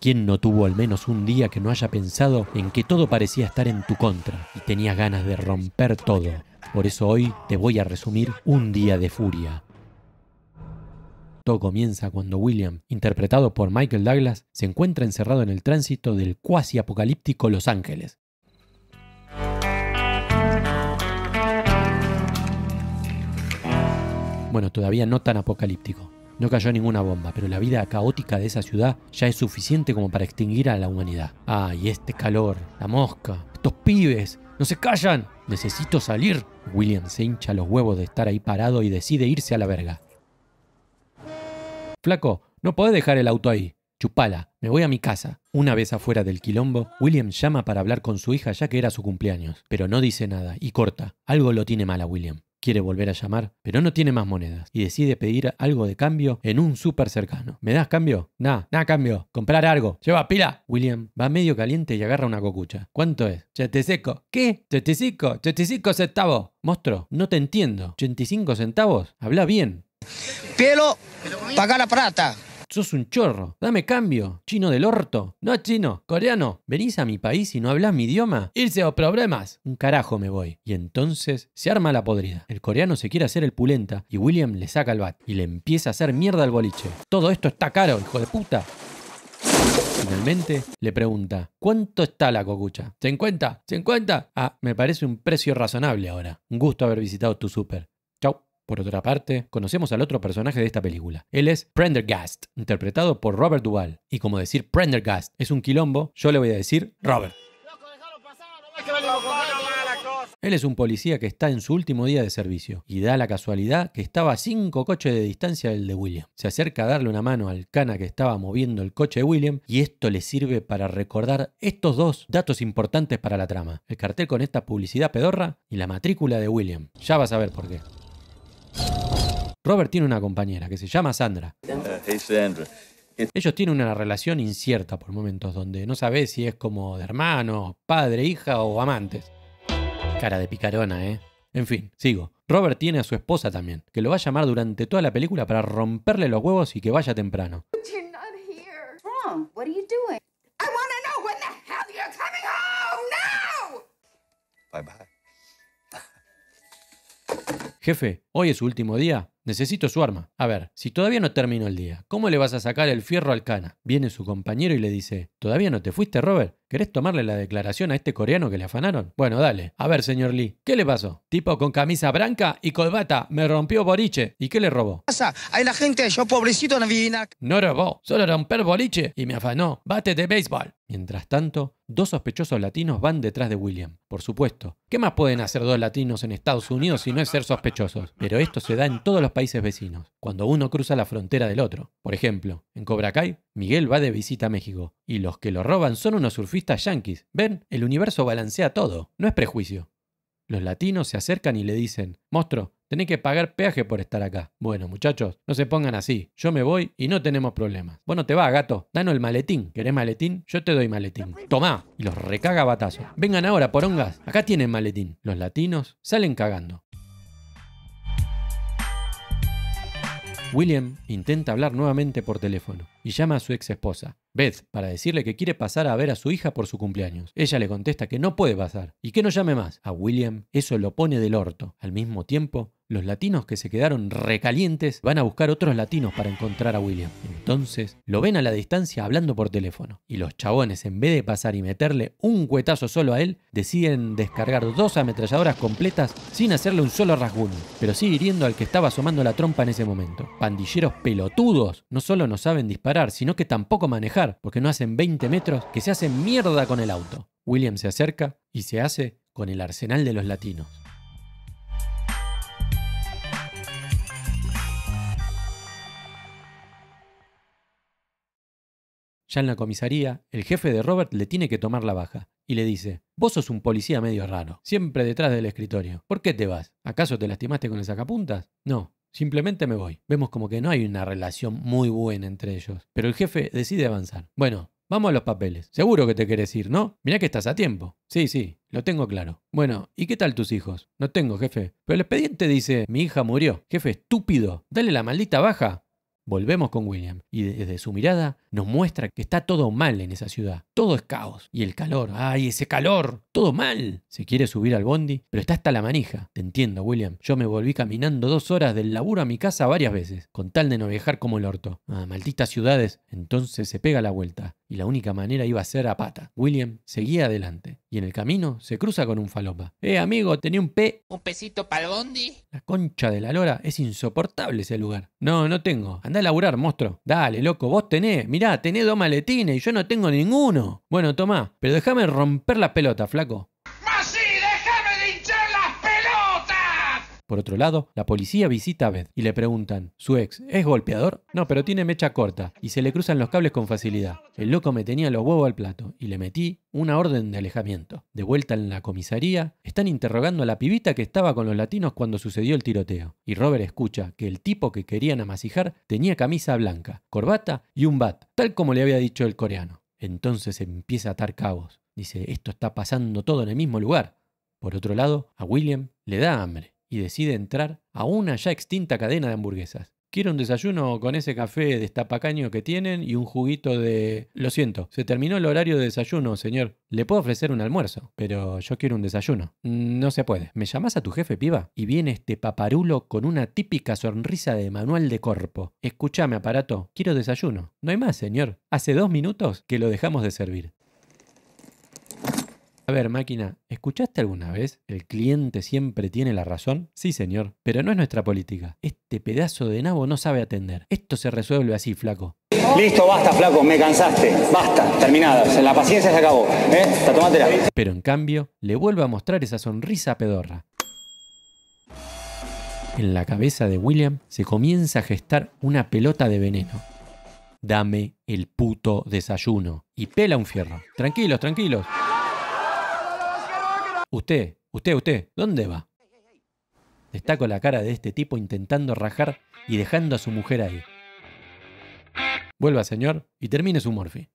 ¿Quién no tuvo al menos un día que no haya pensado en que todo parecía estar en tu contra y tenías ganas de romper todo? Por eso hoy te voy a resumir un día de furia. Todo comienza cuando William, interpretado por Michael Douglas, se encuentra encerrado en el tránsito del cuasi apocalíptico Los Ángeles. Bueno, todavía no tan apocalíptico. No cayó ninguna bomba, pero la vida caótica de esa ciudad ya es suficiente como para extinguir a la humanidad. Ah, y este calor, la mosca, estos pibes, no se callan. Necesito salir. William se hincha los huevos de estar ahí parado y decide irse a la verga. Flaco, no podés dejar el auto ahí. Chupala, me voy a mi casa. Una vez afuera del quilombo, William llama para hablar con su hija ya que era su cumpleaños, pero no dice nada y corta. Algo lo tiene mal a William. Quiere volver a llamar, pero no tiene más monedas y decide pedir algo de cambio en un súper cercano. ¿Me das cambio? Nah, nada cambio. Comprar algo. Lleva pila. William va medio caliente y agarra una cocucha. ¿Cuánto es? seco. ¿Qué? 85. 85 centavos. Monstruo, no te entiendo. ¿85 centavos? Habla bien. Pelo, paga la plata. Sos un chorro. Dame cambio. Chino del orto. No chino. Coreano. ¿Venís a mi país y no hablas mi idioma? Irse o problemas. Un carajo me voy. Y entonces se arma la podrida. El coreano se quiere hacer el pulenta y William le saca el bat y le empieza a hacer mierda al boliche. Todo esto está caro, hijo de puta. Finalmente le pregunta, ¿cuánto está la cocucha? ¿50? ¿50? Ah, me parece un precio razonable ahora. Un gusto haber visitado tu súper. Chau. Por otra parte, conocemos al otro personaje de esta película. Él es Prendergast, interpretado por Robert Duvall. Y como decir Prendergast es un quilombo, yo le voy a decir Robert. Él es un policía que está en su último día de servicio y da la casualidad que estaba a cinco coches de distancia del de William. Se acerca a darle una mano al cana que estaba moviendo el coche de William y esto le sirve para recordar estos dos datos importantes para la trama. El cartel con esta publicidad pedorra y la matrícula de William. Ya vas a ver por qué. Robert tiene una compañera que se llama Sandra. Ellos tienen una relación incierta por momentos donde no sabes si es como de hermano, padre, hija o amantes. Cara de picarona, ¿eh? En fin, sigo. Robert tiene a su esposa también, que lo va a llamar durante toda la película para romperle los huevos y que vaya temprano. Bye bye. Jefe, hoy es su último día. Necesito su arma. A ver, si todavía no terminó el día, ¿cómo le vas a sacar el fierro al cana? Viene su compañero y le dice, ¿todavía no te fuiste, Robert? ¿Querés tomarle la declaración a este coreano que le afanaron? Bueno, dale. A ver, señor Lee, ¿qué le pasó? Tipo con camisa blanca y colbata, me rompió boliche. ¿Y qué le robó? Pasa, hay la gente, yo pobrecito no vi nada. No robó, solo romper boliche y me afanó. Bate de béisbol. Mientras tanto, dos sospechosos latinos van detrás de William. Por supuesto. ¿Qué más pueden hacer dos latinos en Estados Unidos si no es ser sospechosos? Pero esto se da en todos los países vecinos, cuando uno cruza la frontera del otro. Por ejemplo, en Cobra Kai, Miguel va de visita a México, y los que lo roban son unos surfistas yanquis. Ven, el universo balancea todo, no es prejuicio. Los latinos se acercan y le dicen, monstruo, tenés que pagar peaje por estar acá. Bueno, muchachos, no se pongan así. Yo me voy y no tenemos problemas. Bueno, te va, gato. Danos el maletín. ¿Querés maletín? Yo te doy maletín. Tomá. Y los recaga batazo. Vengan ahora, porongas. Acá tienen maletín. Los latinos salen cagando. William intenta hablar nuevamente por teléfono y llama a su ex esposa, Beth, para decirle que quiere pasar a ver a su hija por su cumpleaños. Ella le contesta que no puede pasar y que no llame más. A William eso lo pone del orto. Al mismo tiempo, los latinos que se quedaron recalientes van a buscar otros latinos para encontrar a William. Entonces, lo ven a la distancia hablando por teléfono. Y los chabones, en vez de pasar y meterle un cuetazo solo a él, deciden descargar dos ametralladoras completas sin hacerle un solo rasguño, pero sí hiriendo al que estaba asomando la trompa en ese momento. Pandilleros pelotudos no solo no saben disparar, sino que tampoco manejar, porque no hacen 20 metros que se hacen mierda con el auto. William se acerca y se hace con el arsenal de los latinos. Ya en la comisaría, el jefe de Robert le tiene que tomar la baja y le dice, vos sos un policía medio raro, siempre detrás del escritorio. ¿Por qué te vas? ¿Acaso te lastimaste con el sacapuntas? No, simplemente me voy. Vemos como que no hay una relación muy buena entre ellos, pero el jefe decide avanzar. Bueno, Vamos a los papeles. Seguro que te querés ir, ¿no? Mirá que estás a tiempo. Sí, sí, lo tengo claro. Bueno, ¿y qué tal tus hijos? No tengo, jefe. Pero el expediente dice, mi hija murió. Jefe, estúpido. Dale la maldita baja. Volvemos con William y desde su mirada nos muestra que está todo mal en esa ciudad. Todo es caos. Y el calor, ¡ay, ese calor! Todo mal. Se quiere subir al bondi, pero está hasta la manija. Te entiendo, William. Yo me volví caminando dos horas del laburo a mi casa varias veces, con tal de no viajar como el orto. Ah, malditas ciudades. Entonces se pega la vuelta. Y la única manera iba a ser a pata. William seguía adelante. Y en el camino se cruza con un falopa. Eh, amigo, tenía un P. ¿Un pesito para el bondi? La concha de la lora, es insoportable ese lugar. No, no tengo. Anda a laburar, monstruo. Dale, loco, vos tenés. Mirá, tenés dos maletines y yo no tengo ninguno. Bueno, tomá, pero déjame romper la pelota, flaco. Por otro lado, la policía visita a Beth y le preguntan, ¿su ex es golpeador? No, pero tiene mecha corta y se le cruzan los cables con facilidad. El loco me tenía los huevos al plato y le metí una orden de alejamiento. De vuelta en la comisaría, están interrogando a la pibita que estaba con los latinos cuando sucedió el tiroteo. Y Robert escucha que el tipo que querían amasijar tenía camisa blanca, corbata y un bat, tal como le había dicho el coreano. Entonces empieza a atar cabos. Dice, esto está pasando todo en el mismo lugar. Por otro lado, a William le da hambre y decide entrar a una ya extinta cadena de hamburguesas. Quiero un desayuno con ese café destapacaño que tienen y un juguito de... Lo siento, se terminó el horario de desayuno, señor. Le puedo ofrecer un almuerzo, pero yo quiero un desayuno. "Mm, No se puede. ¿Me llamas a tu jefe, piba? Y viene este paparulo con una típica sonrisa de manual de corpo. Escúchame, aparato, quiero desayuno. No hay más, señor. Hace dos minutos que lo dejamos de servir. A ver, máquina, ¿escuchaste alguna vez? ¿El cliente siempre tiene la razón? Sí, señor, pero no es nuestra política. Este pedazo de nabo no sabe atender. Esto se resuelve así, flaco. Listo, basta, flaco, me cansaste. Basta, terminada. La paciencia se acabó. ¿Eh? Tomátela. Pero en cambio, le vuelve a mostrar esa sonrisa pedorra. En la cabeza de William se comienza a gestar una pelota de veneno. Dame el puto desayuno. Y pela un fierro. Tranquilos, tranquilos. Usted, usted, usted, ¿dónde va? Destaco la cara de este tipo intentando rajar y dejando a su mujer ahí. Vuelva, señor, y termine su morfi.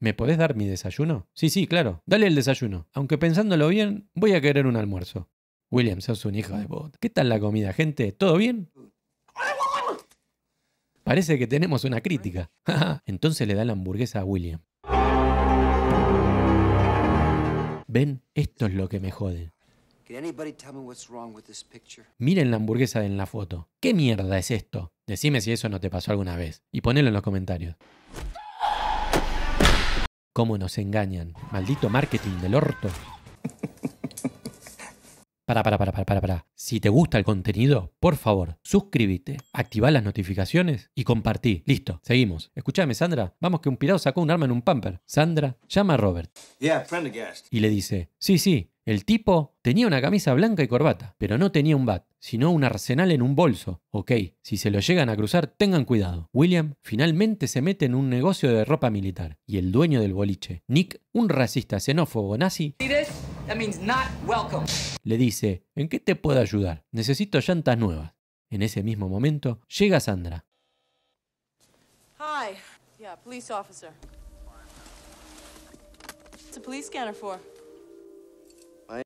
¿Me podés dar mi desayuno? Sí, sí, claro. Dale el desayuno. Aunque pensándolo bien, voy a querer un almuerzo. William, sos un hijo de puta. ¿Qué tal la comida, gente? ¿Todo bien? Parece que tenemos una crítica. Entonces le da la hamburguesa a William. Ven, esto es lo que me jode. Miren la hamburguesa en la foto. ¿Qué mierda es esto? Decime si eso no te pasó alguna vez. Y ponelo en los comentarios. ¿Cómo nos engañan? Maldito marketing del orto. Para, para, para, para, para, para. Si te gusta el contenido, por favor, suscríbete, activa las notificaciones y compartí. Listo, seguimos. Escúchame, Sandra. Vamos que un pirado sacó un arma en un pamper. Sandra llama a Robert Yeah, friend of guest. y le dice, sí, sí, el tipo tenía una camisa blanca y corbata, pero no tenía un bat, sino un arsenal en un bolso. Ok, si se lo llegan a cruzar, tengan cuidado. William finalmente se mete en un negocio de ropa militar, y el dueño del boliche, Nick, un racista xenófobo nazi? That means not welcome. le dice, ¿en qué te puedo ayudar? Necesito llantas nuevas. En ese mismo momento, llega Sandra. Hi. Yeah, police officer. What's a police scanner for?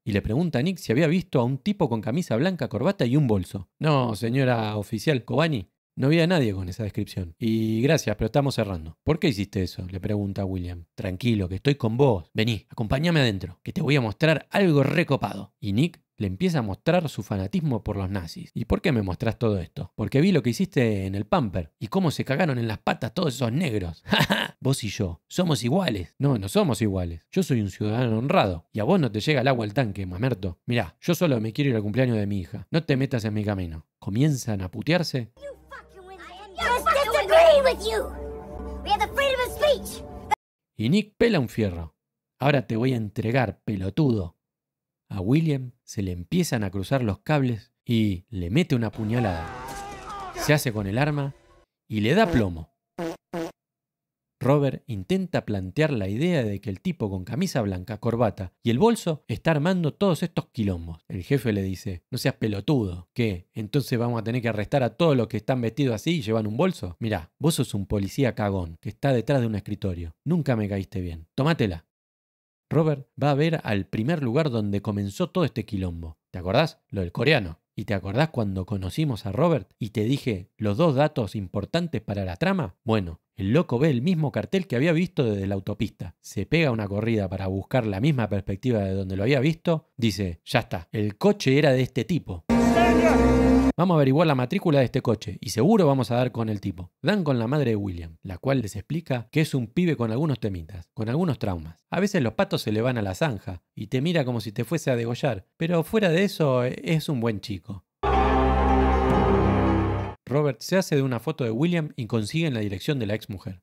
y le pregunta a Nick si había visto a un tipo con camisa blanca, corbata y un bolso. No, señora oficial Kobani, no había nadie con esa descripción. Y gracias, pero estamos cerrando. ¿Por qué hiciste eso? Le pregunta William. Tranquilo, que estoy con vos. Vení, acompáñame adentro, que te voy a mostrar algo recopado. Y Nick le empieza a mostrar su fanatismo por los nazis. ¿Y por qué me mostrás todo esto? Porque vi lo que hiciste en el Pamper y cómo se cagaron en las patas todos esos negros. vos y yo, somos iguales. No, no somos iguales. Yo soy un ciudadano honrado y a vos no te llega el agua al tanque, mamerto. Mirá, yo solo me quiero ir al cumpleaños de mi hija. No te metas en mi camino. Comienzan a putearse y Nick pela un fierro. Ahora te voy a entregar, pelotudo. A William se le empiezan a cruzar los cables y le mete una puñalada. Se hace con el arma y le da plomo. Robert intenta plantear la idea de que el tipo con camisa blanca, corbata y el bolso está armando todos estos quilombos. El jefe le dice, no seas pelotudo, ¿qué? Entonces vamos a tener que arrestar a todos los que están vestidos así y llevan un bolso. Mirá, vos sos un policía cagón que está detrás de un escritorio. Nunca me caíste bien. Tómatela. Robert va a ver al primer lugar donde comenzó todo este quilombo. ¿Te acordás? Lo del coreano. ¿Y te acordás cuando conocimos a Robert y te dije los dos datos importantes para la trama? Bueno, el loco ve el mismo cartel que había visto desde la autopista. Se pega una corrida para buscar la misma perspectiva de donde lo había visto. Dice, ya está, el coche era de este tipo. Vamos a averiguar la matrícula de este coche y seguro vamos a dar con el tipo. Dan con la madre de William, la cual les explica que es un pibe con algunos temitas, con algunos traumas. A veces los patos se le van a la zanja y te mira como si te fuese a degollar, pero fuera de eso es un buen chico. Robert se hace de una foto de William y consigue la dirección de la ex mujer.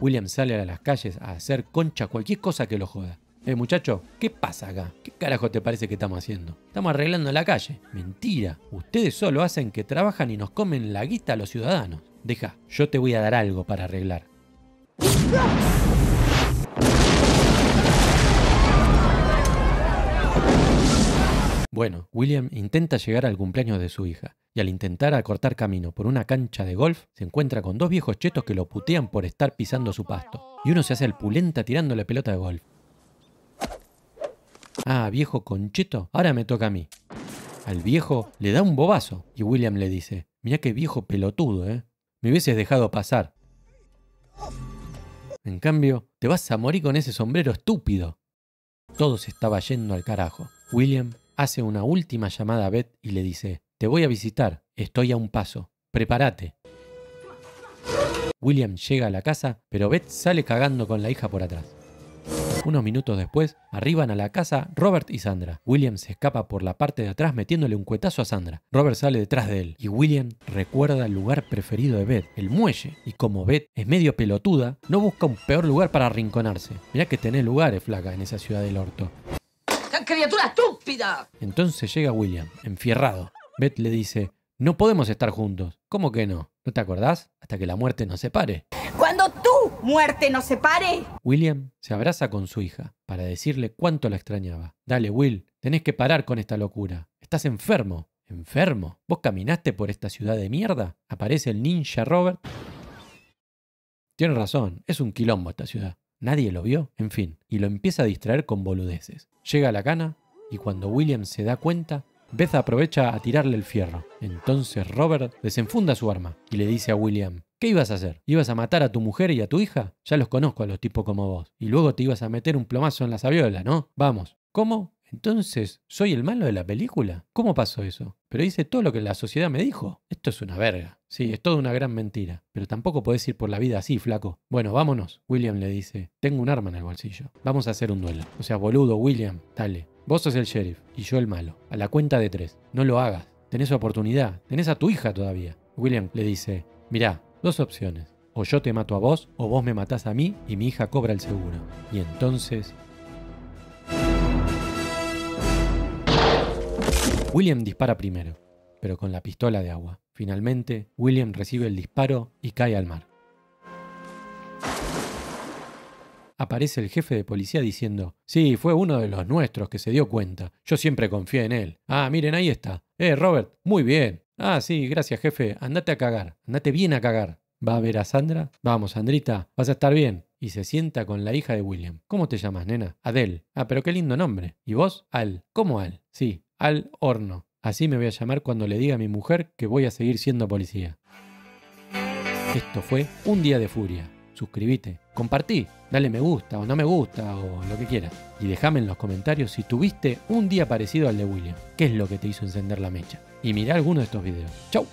William sale a las calles a hacer concha cualquier cosa que lo joda. Eh, muchacho, ¿qué pasa acá? ¿Qué carajo te parece que estamos haciendo? Estamos arreglando la calle. Mentira. Ustedes solo hacen que trabajan y nos comen la guita a los ciudadanos. Deja, yo te voy a dar algo para arreglar. Bueno, William intenta llegar al cumpleaños de su hija, y al intentar acortar camino por una cancha de golf, se encuentra con dos viejos chetos que lo putean por estar pisando su pasto, y uno se hace el pulenta tirándole pelota de golf. Ah, viejo concheto, ahora me toca a mí. Al viejo le da un bobazo, y William le dice, mira qué viejo pelotudo, ¿eh? Me hubieses dejado pasar. En cambio, te vas a morir con ese sombrero estúpido. Todo se estaba yendo al carajo. William hace una última llamada a Beth y le dice, te voy a visitar, estoy a un paso, prepárate. William llega a la casa, pero Beth sale cagando con la hija por atrás. Unos minutos después, arriban a la casa Robert y Sandra. William se escapa por la parte de atrás metiéndole un cuetazo a Sandra. Robert sale detrás de él y William recuerda el lugar preferido de Beth, el muelle. Y como Beth es medio pelotuda, no busca un peor lugar para arrinconarse. Mirá que tenés lugares, flaca, en esa ciudad del orto. Criatura estúpida! Entonces llega William, enfierrado. Beth le dice, no podemos estar juntos. ¿Cómo que no? ¿No te acordás? Hasta que la muerte nos separe. Cuando tu muerte nos separe. William se abraza con su hija para decirle cuánto la extrañaba. Dale, Will, tenés que parar con esta locura. Estás enfermo. ¿Enfermo? ¿Vos caminaste por esta ciudad de mierda? Aparece el ninja Robert. Tiene razón, es un quilombo esta ciudad. Nadie lo vio, en fin, y lo empieza a distraer con boludeces. Llega la cana y cuando William se da cuenta, Beth aprovecha a tirarle el fierro. Entonces Robert desenfunda su arma y le dice a William, ¿qué ibas a hacer? ¿Ibas a matar a tu mujer y a tu hija? Ya los conozco a los tipos como vos. Y luego te ibas a meter un plomazo en la sabiola, ¿no? Vamos. ¿Cómo? Entonces, ¿soy el malo de la película? ¿Cómo pasó eso? Pero hice todo lo que la sociedad me dijo. Esto es una verga. Sí, es toda una gran mentira. Pero tampoco podés ir por la vida así, flaco. Bueno, vámonos. William le dice, tengo un arma en el bolsillo. Vamos a hacer un duelo. O sea, boludo, William, dale. Vos sos el sheriff y yo el malo. A la cuenta de tres. No lo hagas. Tenés oportunidad. Tenés a tu hija todavía. William le dice, mirá, dos opciones. O yo te mato a vos, o vos me matás a mí y mi hija cobra el seguro. Y entonces William dispara primero, pero con la pistola de agua. Finalmente, William recibe el disparo y cae al mar. Aparece el jefe de policía diciendo, sí, fue uno de los nuestros que se dio cuenta. Yo siempre confié en él. Ah, miren, ahí está. Eh, Robert, muy bien. Ah, sí, gracias, jefe. Andate a cagar. Andate bien a cagar. ¿Va a ver a Sandra? Vamos, Sandrita, vas a estar bien. Y se sienta con la hija de William. ¿Cómo te llamas, nena? Adele. Ah, pero qué lindo nombre. ¿Y vos? Al. ¿Cómo Al? Sí, al horno. Así me voy a llamar cuando le diga a mi mujer que voy a seguir siendo policía. Esto fue Un Día de Furia. Suscríbete, compartí, dale me gusta o no me gusta o lo que quieras. Y déjame en los comentarios si tuviste un día parecido al de William. ¿Qué es lo que te hizo encender la mecha? Y mirá alguno de estos videos. ¡Chau!